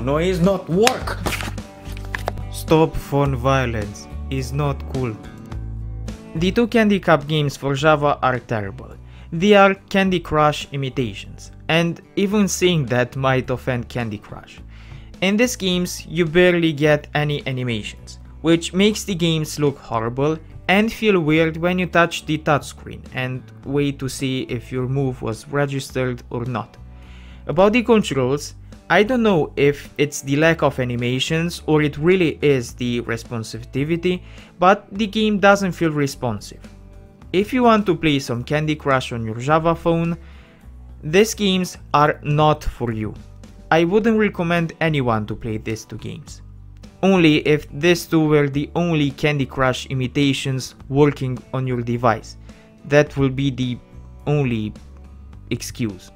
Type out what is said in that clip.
no, it's not work. Stop phone violence is not cool. The two Candy Cup games for Java are terrible. They are Candy Crush imitations, and even saying that might offend Candy Crush. In these games, you barely get any animations, which makes the games look horrible and feel weird when you touch the touchscreen and wait to see if your move was registered or not. About the controls, I don't know if it's the lack of animations or it really is the responsivity, but the game doesn't feel responsive. If you want to play some Candy Crush on your Java phone, these games are not for you. I wouldn't recommend anyone to play these two games. Only if these two were the only Candy Crush imitations working on your device. That will be the only excuse.